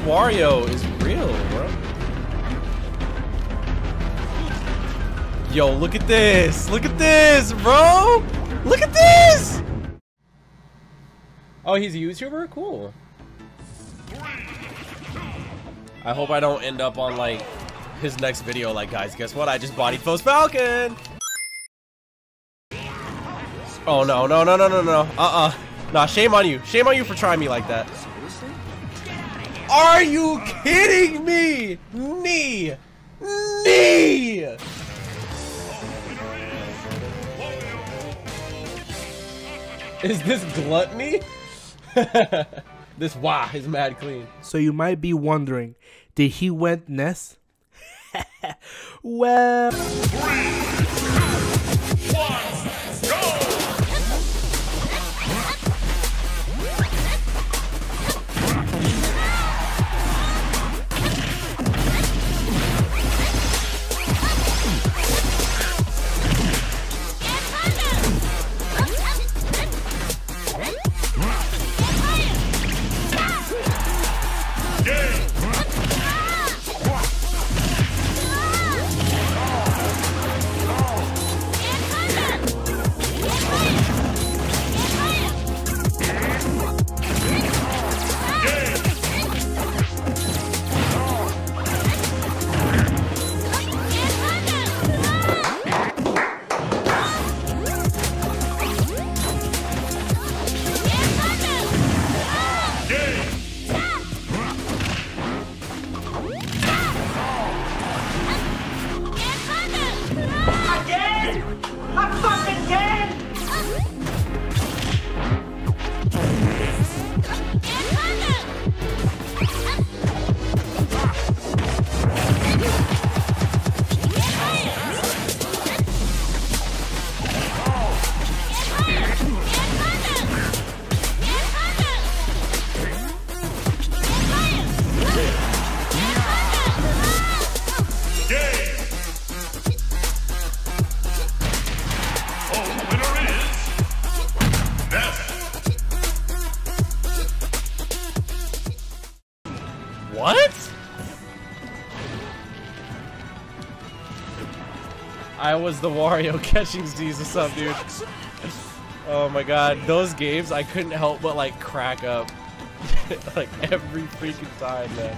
Wario is real, bro. Yo, look at this. Look at this, bro. Look at this. Oh, he's a YouTuber? Cool. I hope I don't end up on, like, his next video like, guys, guess what? I just bodied Post Falcon. Oh, no, no, no, no, no, no. Uh-uh. Nah, shame on you. Shame on you for trying me like that. Are you kidding me? Knee! Knee! Is this gluttony? this wah is mad clean. So you might be wondering, did he went Ness? well... What? I was the Wario catching. What's up, dude? Oh my god, those games I couldn't help but like crack up. like every freaking time, man.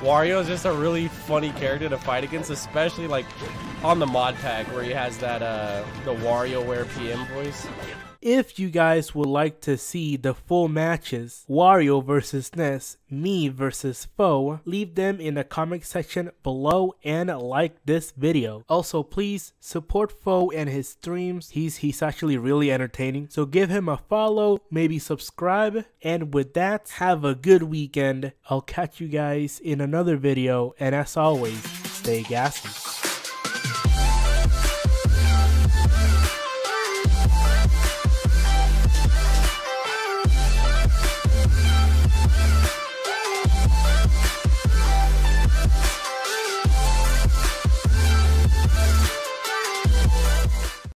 Wario is just a really funny character to fight against, especially like on the mod pack where he has that uh the WarioWare PM voice. If you guys would like to see the full matches, Wario versus Ness, me versus Fow, leave them in the comment section below and like this video. Also, please support Fow and his streams. He's he's actually really entertaining. So give him a follow, maybe subscribe. And with that, have a good weekend. I'll catch you guys in another video. And as always, stay gassy.